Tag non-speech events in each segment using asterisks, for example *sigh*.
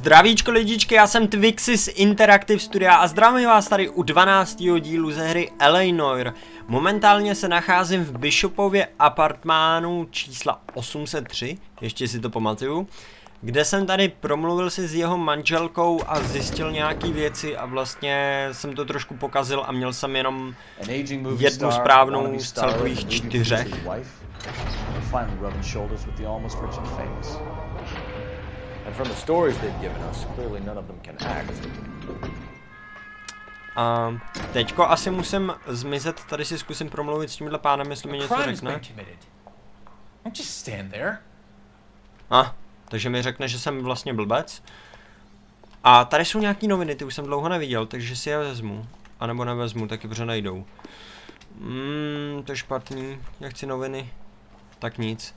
Zdravíčko lidičky, já jsem Twixy z Interactive Studia a zdravím vás tady u 12. dílu ze hry Eleanor. Momentálně se nacházím v Bishopově apartmánu čísla 803, ještě si to pamatuju, kde jsem tady promluvil si s jeho manželkou a zjistil nějaký věci a vlastně jsem to trošku pokazil a měl jsem jenom jednu správnou z celkových čtyřech. And from the stories they've given us, clearly none of them can act. A teďko asi musím zmizet, tady si zkusím promluvit s tímhle pánem, jestli mi něco řekne. A, ah, takže mi řekne, že jsem vlastně blbec. A tady jsou nějaký noviny, ty už jsem dlouho neviděl, takže si je vezmu. A nebo nevezmu, taky protože nejdou. Mmm, to je špatný, já chci noviny. Tak nic.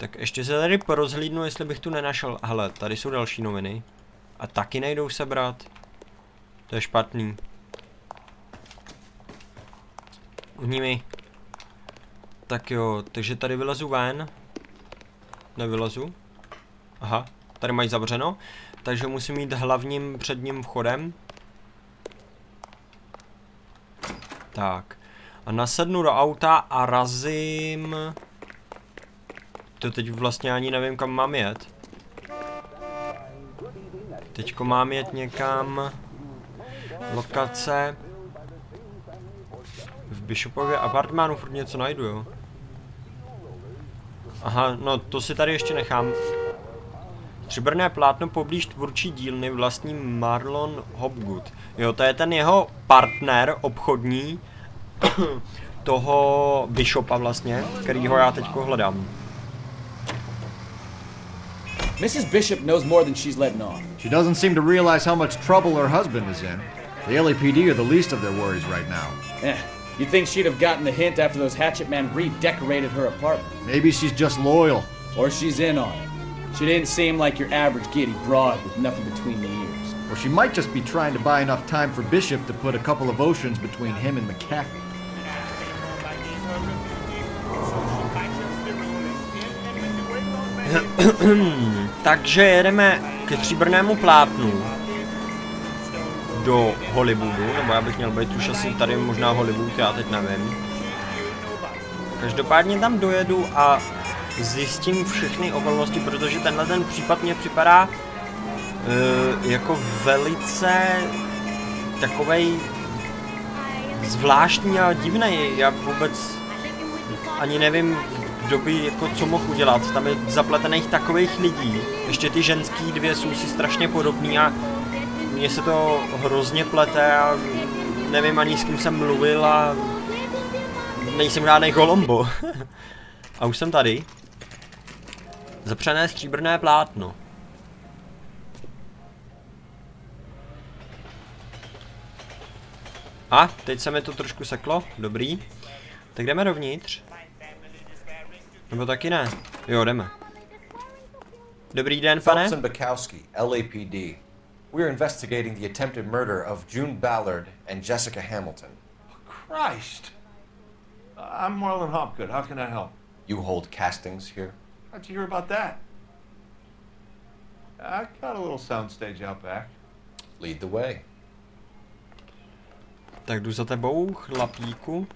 Tak ještě se tady porozhlídnu, jestli bych tu nenašel. Hele, tady jsou další noviny. A taky nejdou sebrat. To je špatný. Uhni mi. Tak jo, takže tady vylezu ven. Nevylezu. Aha, tady mají zavřeno. Takže musím jít hlavním předním vchodem. Tak. A nasednu do auta a razím... To teď vlastně ani nevím, kam mám jet. Teďko mám jet někam. Lokace. V Bishopově apartmánu furt něco najdu, jo. Aha, no to si tady ještě nechám. Stříbrné plátno poblíž tvůrčí dílny vlastní Marlon Hopgood. Jo, to je ten jeho partner obchodní *coughs* toho Bishopa vlastně, kterýho já teďko hledám. Mrs. Bishop knows more than she's letting on. She doesn't seem to realize how much trouble her husband is in. The LAPD are the least of their worries right now. Eh, you'd think she'd have gotten the hint after those hatchet men redecorated her apartment. Maybe she's just loyal. Or she's in on it. She didn't seem like your average giddy broad with nothing between the ears. Or she might just be trying to buy enough time for Bishop to put a couple of oceans between him and McAfee. Takže jedeme ke stříbrnému plátnu do Hollywoodu, nebo já bych měl být už asi tady možná Hollywood, já teď nevím. Každopádně tam dojedu a zjistím všechny okolnosti, protože tenhle ten případ mě připadá uh, jako velice takovej zvláštní a divný. Já vůbec ani nevím, kdo by jako co mohl udělat. Tam je zapletených takových lidí. Ještě ty ženský dvě jsou si strašně podobný a mně se to hrozně plete a nevím ani s kým jsem mluvil a nejsem žádný Kolombo. *laughs* a už jsem tady. Zapřené stříbrné plátno. A, teď se mi to trošku seklo, dobrý. Tak jdeme dovnitř. Nebo taky ne? Jo, jdeme. Dobrý den, pane. Phelps Bukowski, LAPD. We're investigating the attempted murder of June Ballard and Jessica Hamilton. Oh, Christ! I'm Marlon Hopgood. How can I help? You hold castings here? How'd you hear about that? I got a little soundstage out back. Lead the way. Tak jdu za tebou, chlapíku.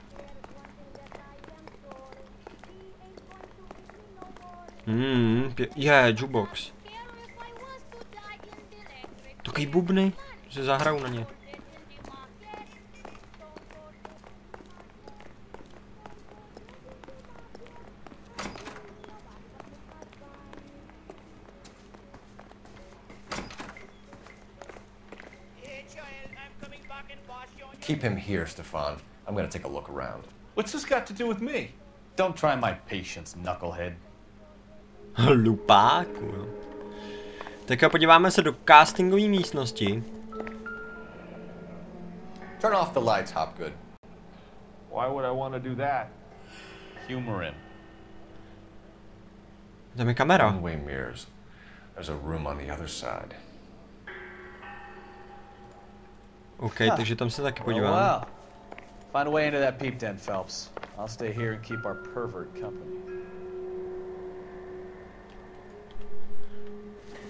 Hmm, je, yeah, jukebox. Takový bubny, že zahraju na ně. Keep him here, Stefan. I'm gonna take a look around. What's this got to do with me? Don't try my patience, knucklehead. *laughs* Lupáku, jo. Tak a podíváme se do castingové místnosti. Turn off the lights, Hopgood. Why would I want to do that? Humor him. Tam je kamera. One-way mirrors. There's a room on the other side. OK, takže tam se taky podívám. Oh, wow. Find a way into that peep den, Phelps. I'll stay here and keep our pervert company.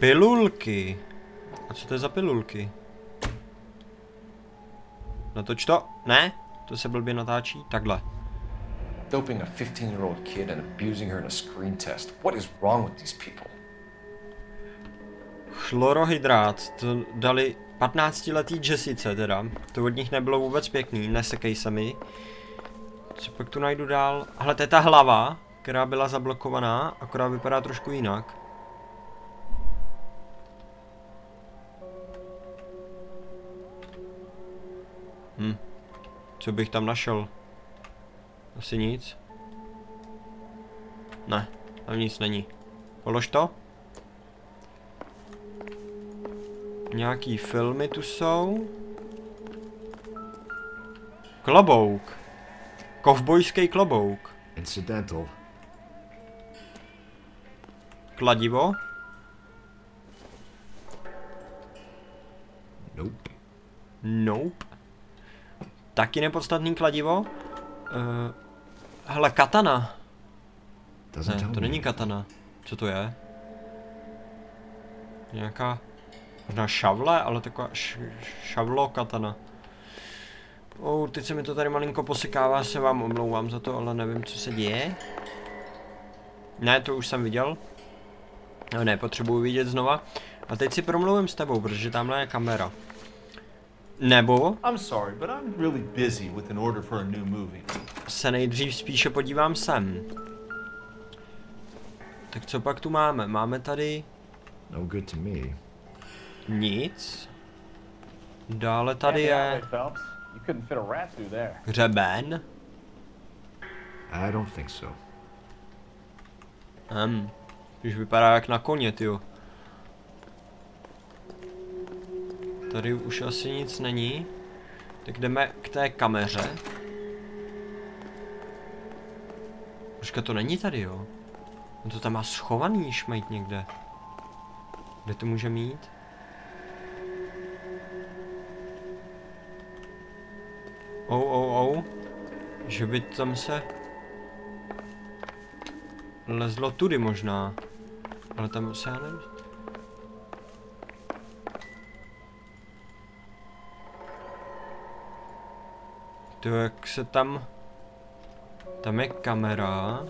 Pilulky. A co to je za pilulky? Natoč to? Ne? To se blbě natáčí? Takhle. Doping a 15 year old kid and abusing her in a screen test. What is wrong with these people? Chlorohydrát, to dali 15-letý Jessice teda. To od nich nebylo vůbec pěkný, nesekej se mi. Co pak tu najdu dál? Hele, to je ta hlava, která byla zablokovaná, akorát vypadá trošku jinak. Co bych tam našel? Asi nic. Ne, tam nic není. Polož to. Nějaký filmy tu jsou. Klobouk. Kovbojský klobouk. Incidental. Kladivo. Nope. Nope. Taky nepodstatný kladivo. Uh, hele, katana. Ne, to není katana. Co to je? Nějaká... Možná šavle, ale taková šavlo katana. Oh, teď se mi to tady malinko posekává, se vám omlouvám za to, ale nevím, co se děje. Ne, to už jsem viděl. No ne, potřebuji vidět znova. A teď si promluvím s tebou, protože tamhle je kamera. Nebo I'm sorry, but I'm really busy with an order for a new movie. se nejdřív spíše podívám sem. Tak co pak tu máme? Máme tady No good to me. nic. Dále tady je hřeben. I don't think so. Hm. Už vypadá jak na koně, tyjo. Tady už asi nic není. Tak jdeme k té kameře. Počka, to není tady, jo? On to tam má schovaný šmejt někde. Kde to může mít? Ou, ou, ou. Že by tam se... Lezlo tudy možná. Ale tam se já nevím. To jak se tam... Tam je kamera.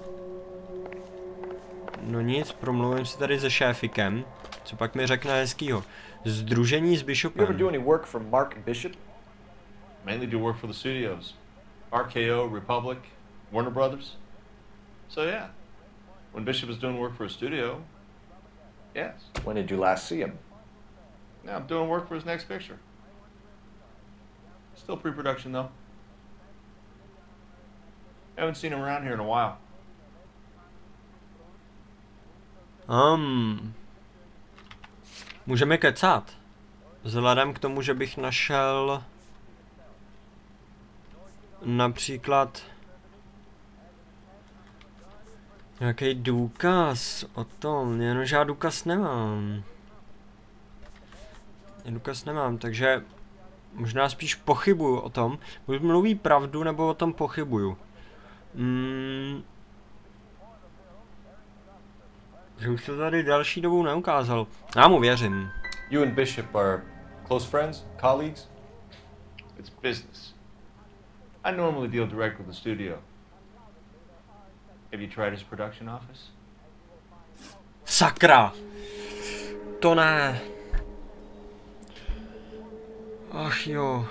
No nic, promluvím si tady se šéfikem. Co pak mi řekne hezkýho. Združení s You ever do Bishopem. any work for Mark Bishop? Mainly do work for the studios. RKO, Republic, Warner Brothers. So yeah, when Bishop is doing work for a studio, yes. When did you last see him? Now I'm doing work for his next picture. Still pre-production though. Haven't seen him around here in a while. Um, můžeme kecat. Vzhledem k tomu, že bych našel například nějaký důkaz o tom, jenomže já důkaz nemám. Já důkaz nemám, takže možná spíš pochybuju o tom, buď mluví pravdu, nebo o tom pochybuju. Mm, že už to tady další dobu neukázal. Já mu věřím. You and Bishop are close friends, colleagues? It's business. I normally deal direct with the studio. Have you tried his production office? Sakra! To ne. Ach jo.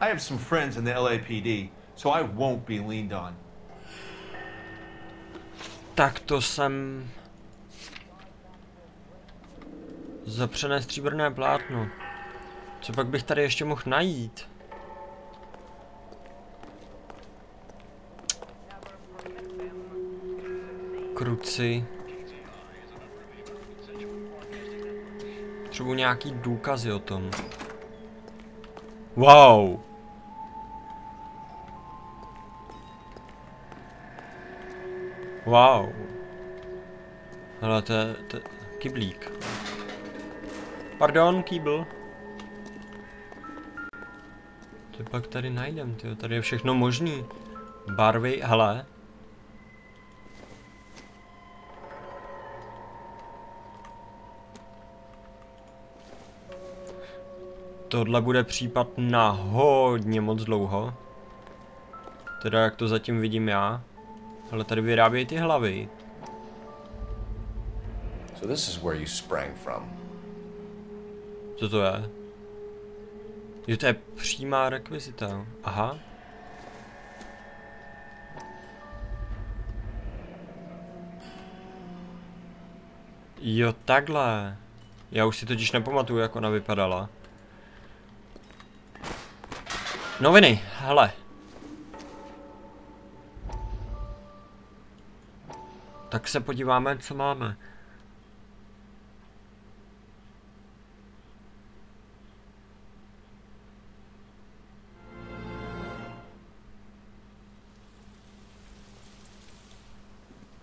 I have some friends in the LAPD, so I won't be leaned on. Tak to jsem... Zapřené stříbrné plátno. Co pak bych tady ještě mohl najít? Kruci. Potřebuji nějaký důkazy o tom. Wow! Wow. Hele, to je, to je kyblík. Pardon, kýbl. To pak tady najdem, tyjo. Tady je všechno možný. Barvy, hele. Tohle bude případ na hodně moc dlouho. Teda jak to zatím vidím já. Ale tady vyrábějí ty hlavy. So this is where you sprang from. Co to je? Jo, to je přímá rekvizita. Aha. Jo, takhle. Já už si totiž nepamatuju, jak ona vypadala. Noviny, hele. Tak se podíváme, co máme.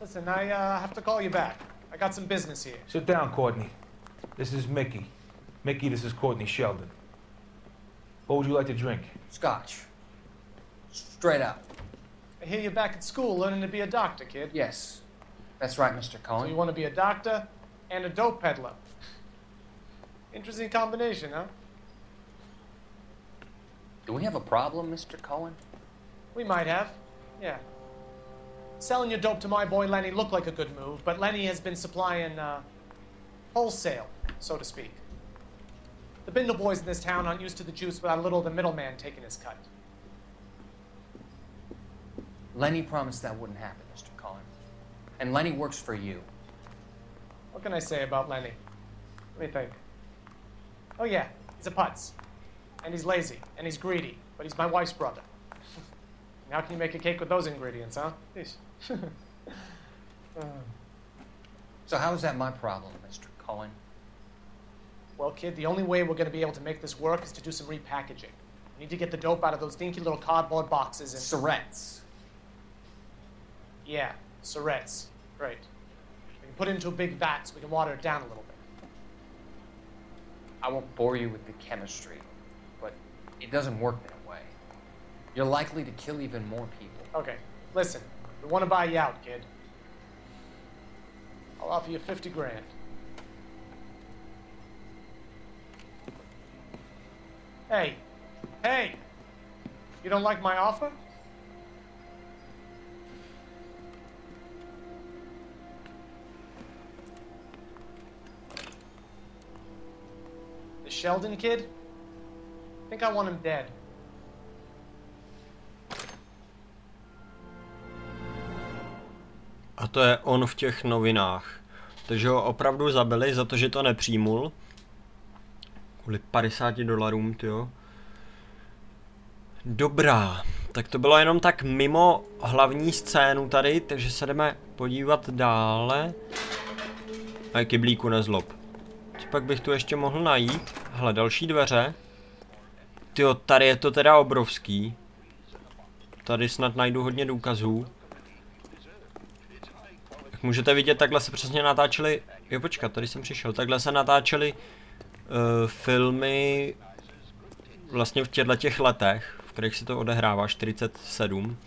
Listen, I uh, have to call you back. I got some business here. Sit down, Courtney. This is Mickey. Mickey, this is Courtney Sheldon. What would you like to drink? Scotch. Straight up. I hear you're back at school learning to be a doctor, kid. Yes. That's right, Mr. Cohen. So you want to be a doctor and a dope peddler. Interesting combination, huh? Do we have a problem, Mr. Cohen? We might have. Yeah. Selling your dope to my boy Lenny looked like a good move, but Lenny has been supplying uh, wholesale, so to speak. The Bindle boys in this town aren't used to the juice without a little of the middleman taking his cut. Lenny promised that wouldn't happen. And Lenny works for you. What can I say about Lenny? Let me think. Oh yeah, he's a putz. And he's lazy, and he's greedy, but he's my wife's brother. How can you make a cake with those ingredients, huh? Yeesh. *laughs* Uh, So how is that my problem, Mr. Cohen? well, kid, the only way we're gonna be able to make this work is to do some repackaging. We need to get the dope out of those dinky little cardboard boxes and. Surretts. Yeah, Surretts. Great. We can put it into a big vat so we can water it down a little bit. I won't bore you with the chemistry, but it doesn't work that way. You're likely to kill even more people. Okay, listen. We want to buy you out, kid. I'll offer you 50 grand. Hey, hey! You don't like my offer? Sheldon kid? I think I want him dead. A to je on v těch novinách. Takže ho opravdu zabili za to, že to nepřijmul. Kvůli 50 dolarům, jo. Dobrá, tak to bylo jenom tak mimo hlavní scénu tady, takže se jdeme podívat dále. A kyblíku nezlob. Pak bych tu ještě mohl najít? Hele, další dveře. Tyjo, tady je to teda obrovský. Tady snad najdu hodně důkazů. Jak můžete vidět, takhle se přesně natáčely, jo počkat, tady jsem přišel, takhle se natáčely uh, filmy vlastně v těchto těch letech, v kterých se to odehrává, 47,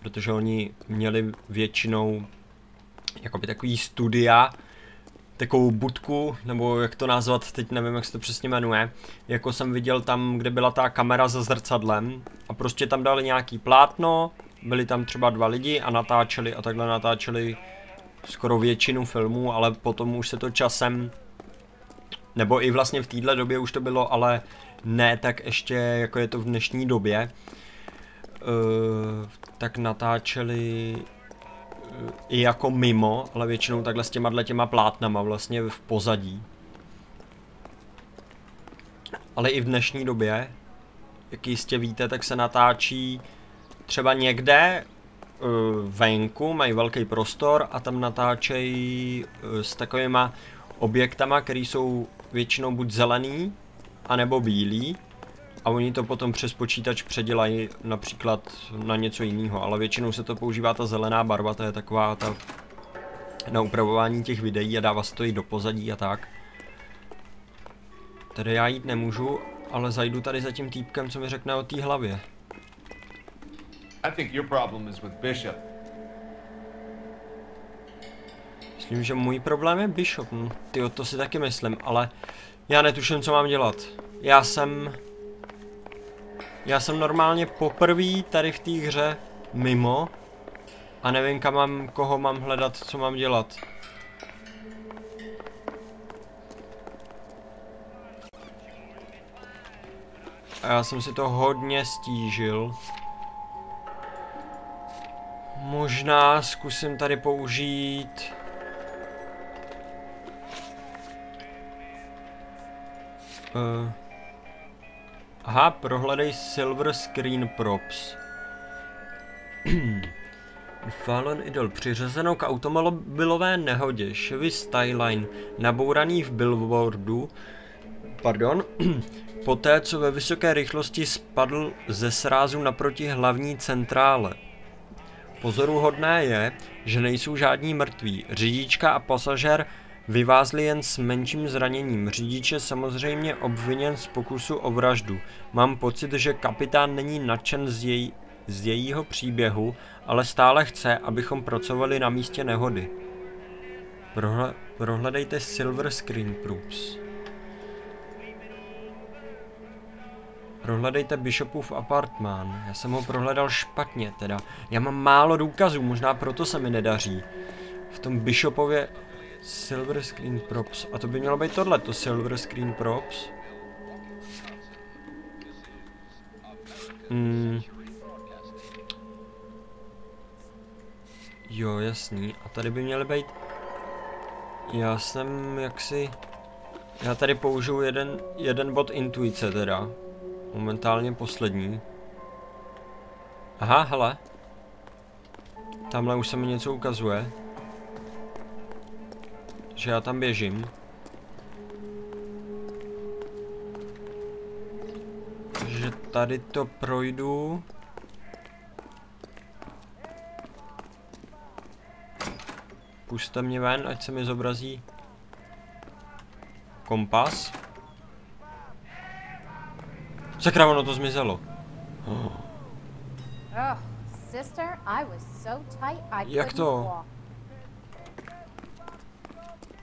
protože oni měli většinou jakoby takový studia, takovou budku, nebo jak to nazvat, teď nevím, jak se to přesně jmenuje, jako jsem viděl tam, kde byla ta kamera za zrcadlem a prostě tam dali nějaký plátno, byli tam třeba dva lidi a natáčeli a takhle natáčeli skoro většinu filmů, ale potom už se to časem, nebo i vlastně v téhle době už to bylo, ale ne tak ještě jako je to v dnešní době, uh, tak natáčeli i jako mimo, ale většinou takhle s těma těma plátnama vlastně v pozadí. Ale i v dnešní době, jak jistě víte, tak se natáčí třeba někde uh, venku, mají velký prostor a tam natáčejí uh, s takovýma objektama, které jsou většinou buď zelený, anebo bílý. A oni to potom přes počítač předělají například na něco jiného, ale většinou se to používá ta zelená barva, to je taková ta na upravování těch videí a dává se to i do pozadí a tak. Tady já jít nemůžu, ale zajdu tady za tím týpkem, co mi řekne o té hlavě. I think your problem is with Bishop. Myslím, že můj problém je Bishop, no, tyjo, to si taky myslím, ale já netuším, co mám dělat. Já jsem Já jsem normálně poprvé tady v té hře mimo a nevím kam mám, koho mám hledat, co mám dělat. A já jsem si to hodně stížil. Možná zkusím tady použít... Uh. Aha, prohledej Silver Screen Props. *clears throat* Fallen Idol přiřazeno k automobilové nehodě Chevy Skyline nabouraný v billboardu pardon, *clears throat* poté co ve vysoké rychlosti spadl ze srázu naproti hlavní centrále. Pozoruhodné je, že nejsou žádní mrtví. Řidička a pasažér vyvázli jen s menším zraněním. Řidič je samozřejmě obviněn z pokusu o vraždu. Mám pocit, že kapitán není nadšen z, jej, z jejího příběhu, ale stále chce, abychom pracovali na místě nehody. Prohle, prohledejte Silver Screen Proofs. Prohledejte Bishopův apartmán. Já jsem ho prohledal špatně teda. Já mám málo důkazů, možná proto se mi nedaří. V tom Bishopově Silver Screen Props. A to by mělo být tohle, to Silver Screen Props. Hmm. Jo, jasný. A tady by měly být... Já jsem jaksi... Já tady použiju jeden, jeden bod intuice teda. Momentálně poslední. Aha, hele. Tamhle už se mi něco ukazuje. Že já tam běžím. Že tady to projdu. Puste mě ven, ať se mi zobrazí kompas. Sakra, ono to zmizelo. Oh, Jak to?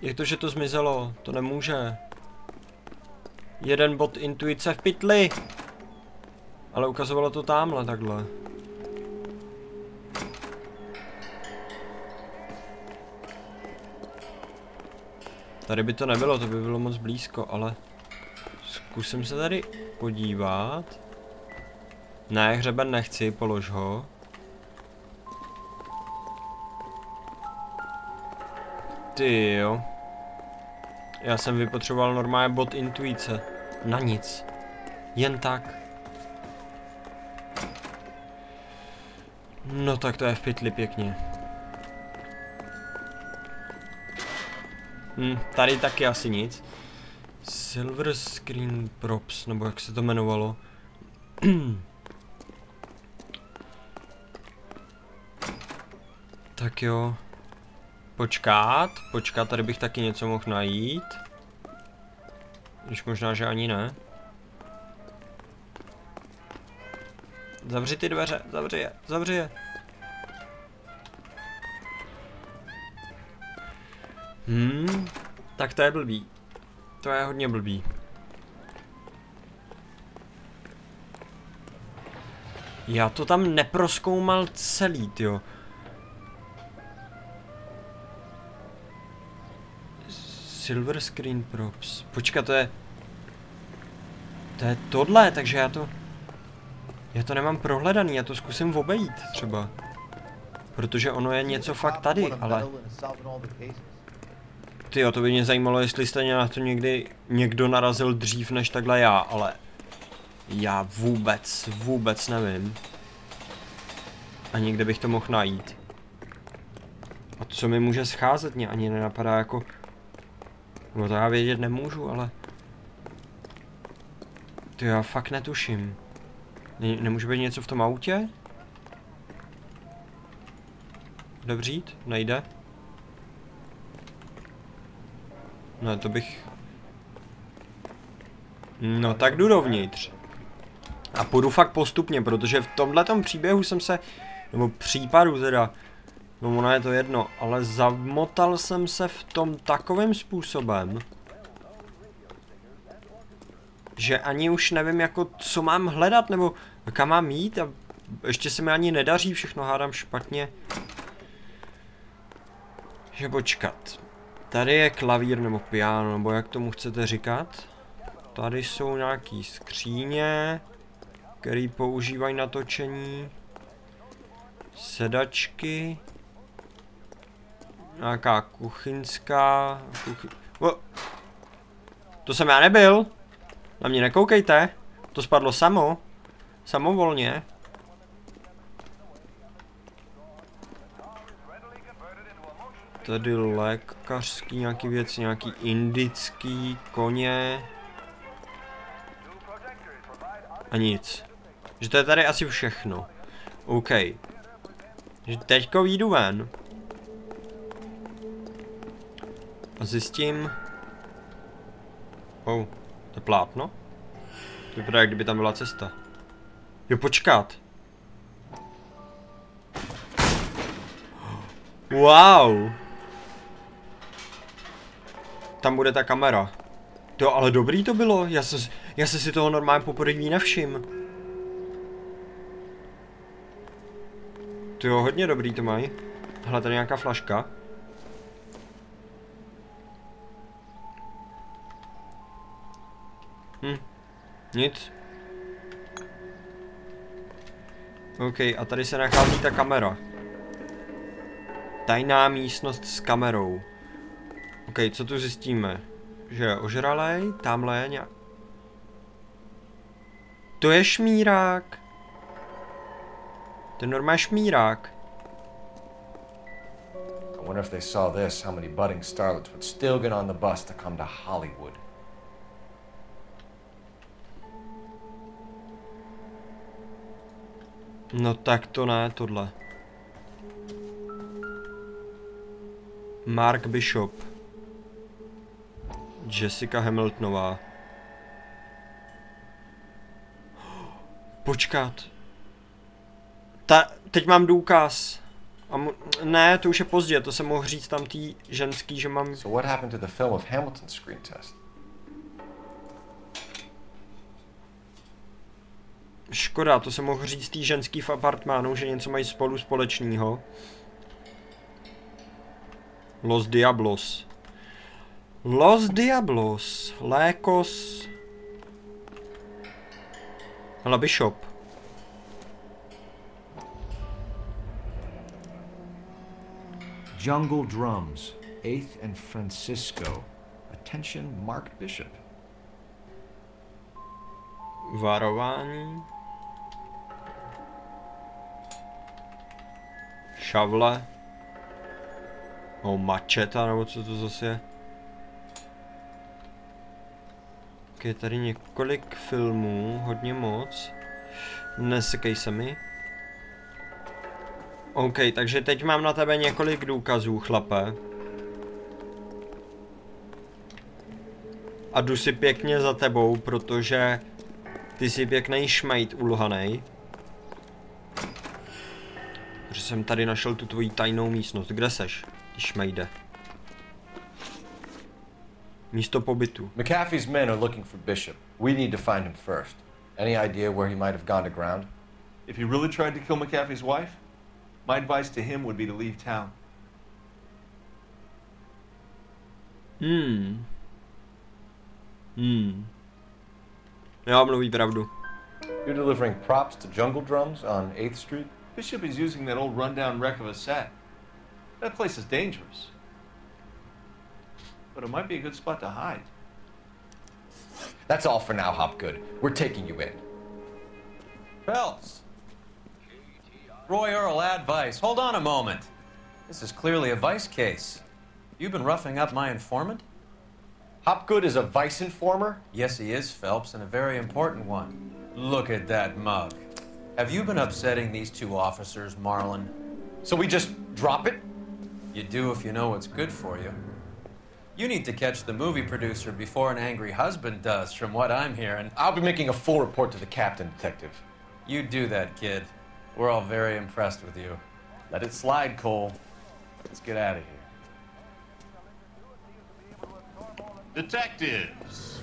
Jak to, že to zmizelo? To nemůže. Jeden bod intuice v pytli. Ale ukazovalo to tamhle takhle. Tady by to nebylo, to by bylo moc blízko, ale zkusím se tady podívat. Ne, hřeben nechci, polož ho. Ty jo. Já jsem vypotřeboval normálně bod intuice. Na nic. Jen tak. No tak to je v pytli pěkně. Hm, tady taky asi nic. Silver Screen Props, nebo jak se to jmenovalo. *clears throat* tak jo. Počkat, počkat, tady bych taky něco mohl najít. Když možná, že ani ne. Zavři ty dveře, zavři je, zavři je. Hmm, tak to je blbý. To je hodně blbý. Já to tam neproskoumal celý, jo. Silver Screen Props. Počkat, to je... To je tohle, takže já to... Já to nemám prohledaný, já to zkusím obejít třeba. Protože ono je něco fakt tady, ale... Ty to by mě zajímalo, jestli jste na to někdy někdo narazil dřív než takhle já, ale... Já vůbec, vůbec nevím. A někde bych to mohl najít. A co mi může scházet, mě ani nenapadá jako... No to já vědět nemůžu, ale... To já fakt netuším. Ne nemůže být něco v tom autě? Dobřít? Nejde? No to bych... No tak jdu dovnitř. A půjdu fakt postupně, protože v tomhletom příběhu jsem se... Nebo případu teda... No ono je to jedno, ale zamotal jsem se v tom takovým způsobem, že ani už nevím, jako co mám hledat, nebo kam mám jít a ještě se mi ani nedaří, všechno hádám špatně. Že počkat. Tady je klavír nebo piano, nebo jak tomu chcete říkat. Tady jsou nějaký skříně, který používají na točení. Sedačky. Nějaká kuchyňská... Kuchy... O! To jsem já nebyl. Na mě nekoukejte. To spadlo samo. Samovolně. Tady lékařský nějaký věci, nějaký indický koně. A nic. Že to je tady asi všechno. OK. Že teďko výjdu ven. Zjistím... Oh, to je plátno? To vypadá, jak kdyby tam byla cesta. Jo, počkat. Wow. Tam bude ta kamera. To ale dobrý to bylo, já se, já se si toho normálně poprvé nevšim. To jo, hodně dobrý to mají. Hele, tady nějaká flaška. Nic. OK, a tady se nachází ta kamera. Tajná místnost s kamerou. OK, co tu zjistíme? Že je ožralej, tamhle je nějak... To je šmírák. To je normální šmírák. I wonder if they saw this, how many budding starlets would still get on the bus to come to Hollywood. No tak to ne, tohle. Mark Bishop. Jessica Hamiltonová. *gasps* Počkat. Ta, teď mám důkaz. A mu, ne, to už je pozdě, to jsem mohl říct tam tý ženský, že mám... So what happened to the film of Hamilton's screen test? Škoda, to jsem mohl říct tý ženský v apartmánu, že něco mají spolu společného. Los Diablos. Los Diablos. Lékos. Hele, Bishop. Jungle Drums, 8th and Francisco. Attention, Mark Bishop. Varování. Šavle. O, mačeta, nebo co to zase je. Ok, tady několik filmů, hodně moc. Nesekej se mi. OK, takže teď mám na tebe několik důkazů, chlape. A jdu si pěkně za tebou, protože ty jsi pěkný šmejt ulhanej. Jsem tady našel tu tvoji tajnou místnost. Kde seš, šmejde? Místo pobytu. McAfee's men are looking for Bishop. We need to find him first. Any idea where he might have gone to ground? If he really tried to kill McAfee's wife, my advice to him would be to leave town. Hmm. Hmm. Já mluví pravdu. You're delivering props to Jungle Drums on 8th Street? Bishop is using that old rundown wreck of a set. That place is dangerous. But it might be a good spot to hide. That's all for now, Hopgood. We're taking you in. Phelps. Roy Earl advice. Hold on a moment. This is clearly a vice case. You've been roughing up my informant? Hopgood is a vice informer? Yes, he is, Phelps, and a very important one. Look at that mug. Have you been upsetting these two officers, Marlin? So we just drop it? You do if you know what's good for you. You need to catch the movie producer before an angry husband does, from what I'm hearing. I'll be making a full report to the captain, detective. You do that, kid. We're all very impressed with you. Let it slide, Cole. Let's get out of here. Detectives,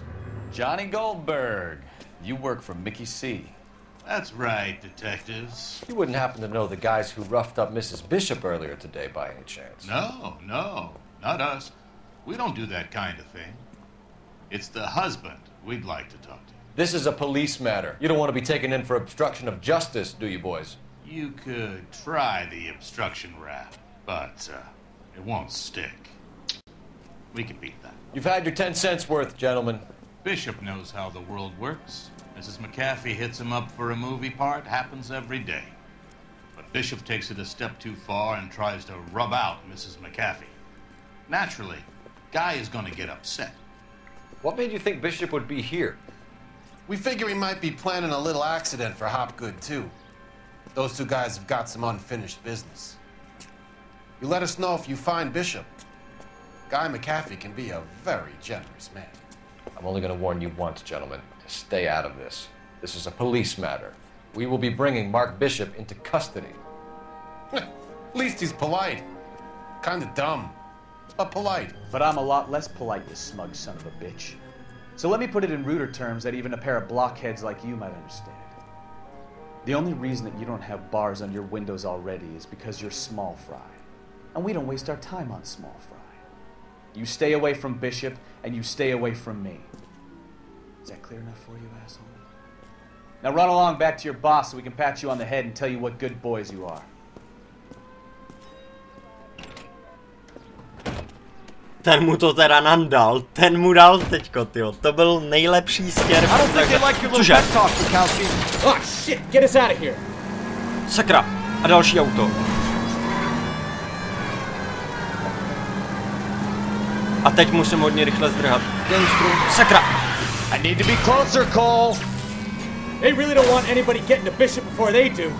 Johnny Goldberg. You work for Mickey C. That's right, detectives. You wouldn't happen to know the guys who roughed up Mrs. Bishop earlier today by any chance? No, no, not us. We don't do that kind of thing. It's the husband we'd like to talk to. This is a police matter. You don't want to be taken in for obstruction of justice, do you, boys? You could try the obstruction rap, but uh, it won't stick. We can beat that. You've had your 10 cents worth, gentlemen. Bishop knows how the world works. Mrs. McAfee hits him up for a movie part, happens every day. But Bishop takes it a step too far and tries to rub out Mrs. McAfee. Naturally, Guy is going to get upset. What made you think Bishop would be here? We figure he might be planning a little accident for Hopgood, too. Those two guys have got some unfinished business. You let us know if you find Bishop. Guy McAfee can be a very generous man. I'm only going to warn you once, gentlemen. To stay out of this. This is a police matter. We will be bringing Mark Bishop into custody. At least he's polite. Kinda dumb, but polite. But I'm a lot less polite, you smug son of a bitch. So let me put it in ruder terms that even a pair of blockheads like you might understand. The only reason that you don't have bars on your windows already is because you're small fry. And we don't waste our time on small fry. You stay away from Bishop, and you stay away from me. Is that clear enough for you, asshole? Now run along back to your boss so we can pat you on the head and tell you what good boys you are. Ten mu to teda nandal, ten mu dal teďko, tyjo. To byl nejlepší stěr. I don't think they like your little Cože? pep talk, Bukowski. Oh shit, get us out of here. Sakra. A další auto. A teď musím hodně rychle zdrhat. Gangstru. Sakra. I need to be closer, Cole. They really don't want anybody getting to Bishop before they do.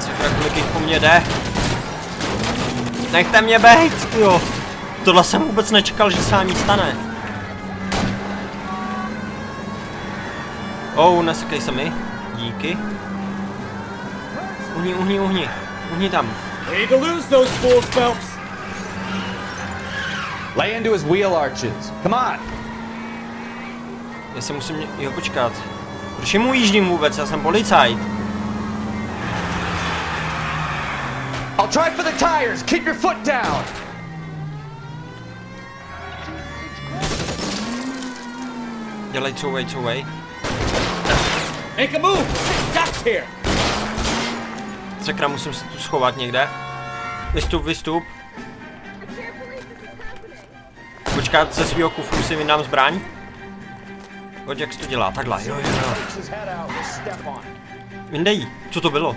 Sakra, kolik jich po mně jde. Nechte mě bejt, jo. Tohle jsem vůbec nečekal, že se ani stane. Oh, nesekej se mi. Díky. Uhni, uhni, uhni. Uhni tam. We need to lose those fools, Phelps. Lay into his wheel arches. Come on. Já se musím, jo počkat. Proč mu jíždím vůbec, já jsem policajt. I'll try for the tires. Keep your foot down. Dělej, couvej, couvej. Make a move. Got here. Sakra, musím se tu schovat někde. Vystup, vystup. Počkat, ze svého kufru si vydám zbraň. Pojď, jak to dělá, takhle, jo, jo, jo. Vyndej, co to bylo?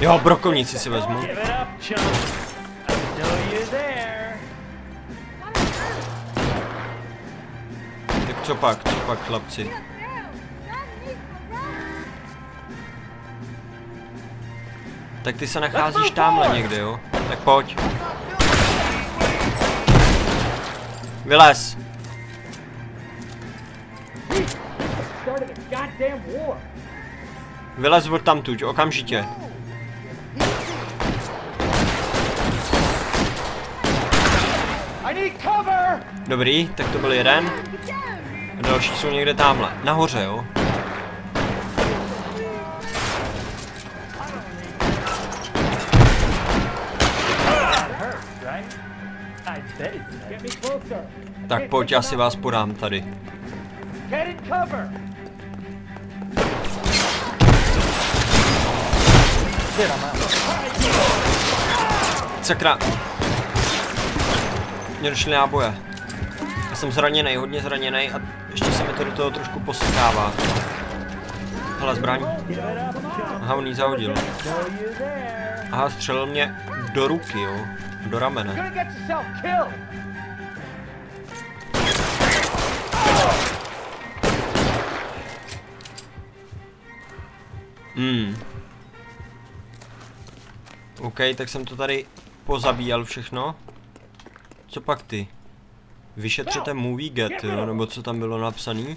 Jo, brokovnici si vezmu. Tak co pak, co pak, chlapci? Tak ty se nacházíš tamhle někde, jo? Tak pojď. Vylez. Vylez od tamtuť, okamžitě. Dobrý, tak to byl jeden. A další jsou někde tamhle. Nahoře, jo? Tak pojď, já si vás podám tady. Sakra. Mě došly náboje. Já jsem zraněný, hodně zraněný a ještě se mi to do toho trošku posekává. Hele, zbraň. Aha, on zahodil. Aha, střelil mě do ruky, jo. Do ramene. Hmm. OK, tak jsem to tady pozabíjal všechno. Co pak ty? Vyšetřete Movie Get, jo? Nebo co tam bylo napsaný?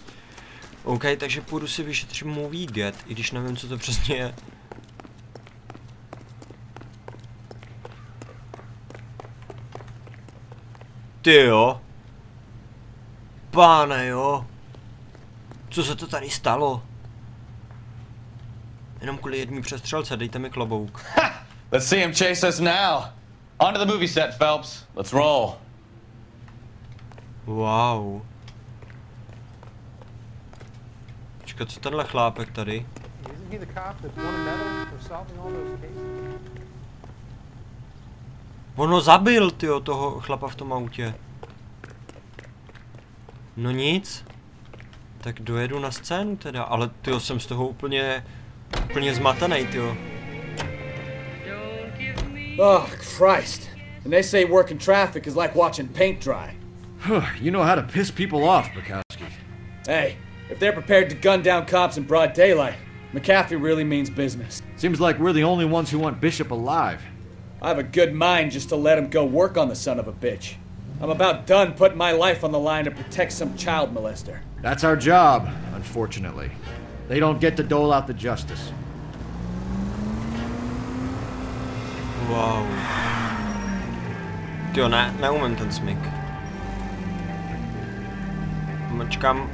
OK, takže půjdu si vyšetřit Movie Get, i když nevím, co to přesně je. Ty jo. Páne jo. Co se to tady stalo? Jenom kvůli jedný přestřelce, dejte mi klobouk. Let's see him chase us now. On to the movie set, Phelps. Let's roll. Wow. Počkat, co tenhle chlápek tady? Ono zabil, tyjo, toho chlapa v tom autě. No nic. Tak dojedu na scénu teda, ale tyjo, jsem z toho úplně, úplně zmatený, tyjo. Oh, Christ. And they say working traffic is like watching paint dry. you know how to piss people off, Bukowski. Hey, if they're prepared to gun down cops in broad daylight, McCaffrey really means business. Seems like we're the only ones who want Bishop alive. I have a good mind just to let him go work on the son of a bitch. I'm about done putting my life on the line to protect some child molester. That's our job, unfortunately. They don't get to dole out the justice. Wow. Tyjo, ne, neumím ten smyk. Mačkám.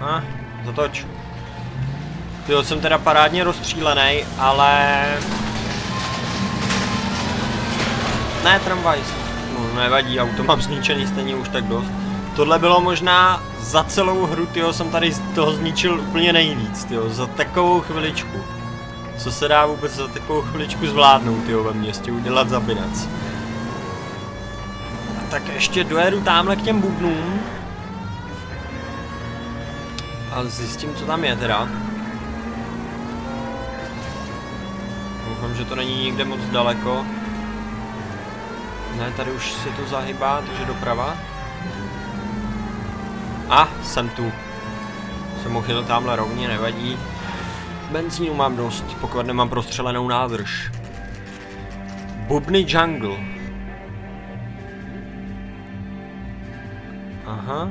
A, ah, zatoč. Tyjo, jsem teda parádně rozstřílený, ale... Ne, tramvaj. No, nevadí, auto mám zničený stejně už tak dost. Tohle bylo možná za celou hru, tyjo, jsem tady toho zničil úplně nejvíc, tyjo, za takovou chviličku. Co se dá vůbec za takovou chviličku zvládnout, tyjo, ve městě udělat zabinac. A tak ještě dojedu tamhle k těm bubnům. A zjistím, co tam je teda. Doufám, že to není někde moc daleko. Ne, tady už se to zahybá, takže doprava. A, jsem tu. Jsem mohl jít tamhle rovně, nevadí. Benzínu mám dost, pokud nemám prostřelenou nádrž. Bubny Jungle. Aha.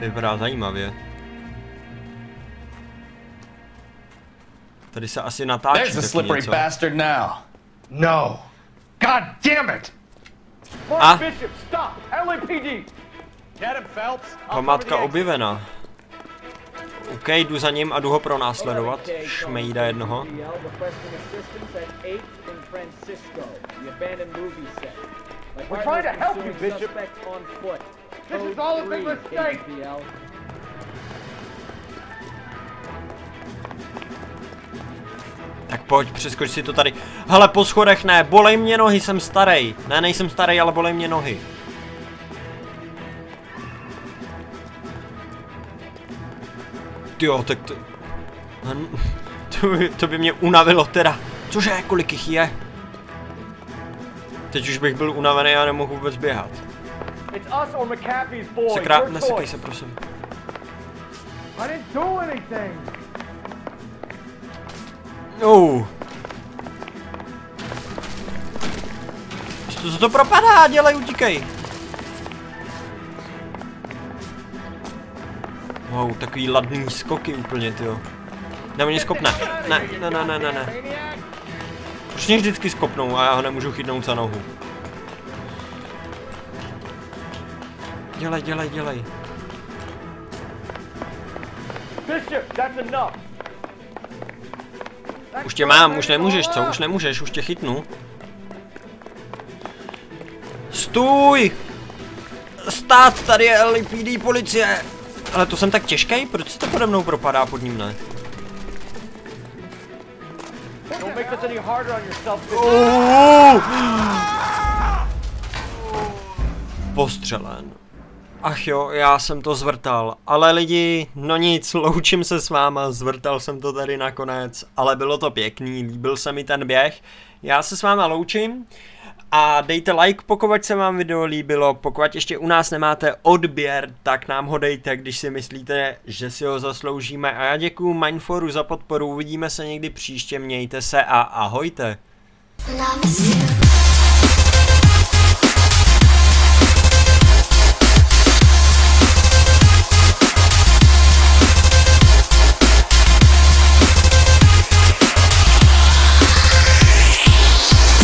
Vypadá zajímavě. Tady se asi natáčí There's the slippery něco. bastard now. No. God damn it! A? Mark Bishop, stop! LAPD! Památka objevena. OK, jdu za ním a jdu ho pronásledovat. Šmejda jednoho. requesting assistance at 8th in Francisco, the abandoned movie set. My We're partner trying to help pursuing you, Bishop. suspect on foot. This is Code all a big three, mistake. KPL. Tak pojď, přeskoč si to tady. Hele, po schodech ne, bolej mě nohy, jsem starý. Ne, nejsem starý, ale bolej mě nohy. Jo, tak to... Hm, To by, to by mě unavilo teda. Cože, kolik jich je? Teď už bych byl unavený a nemohu vůbec běhat. Sakra, nesekej se, prosím. Oh. Co, co to propadá? Dělej, utíkej. Wow, takový ladný skoky úplně, tyjo. Ne, mě skopne. Ne, ne, ne, ne, ne, ne. Proč mě vždycky skopnou a já ho nemůžu chytnout za nohu? Dělej, dělej, dělej. Už tě mám, už nemůžeš, co? Už nemůžeš, už tě chytnu. Stůj! Stát, tady je LAPD policie! Ale to jsem tak těžký, proč se to pode mnou propadá pod ním, ne? Oh! Postřelen. Ach jo, já jsem to zvrtal. Ale lidi, no nic, loučím se s váma, zvrtal jsem to tady nakonec, ale bylo to pěkný, líbil se mi ten běh. Já se s váma loučím a dejte like, pokud se vám video líbilo, pokud ještě u nás nemáte odběr, tak nám ho dejte, když si myslíte, že si ho zasloužíme. A já děkuji Mindforu za podporu, uvidíme se někdy příště, mějte se a ahojte. Miss you.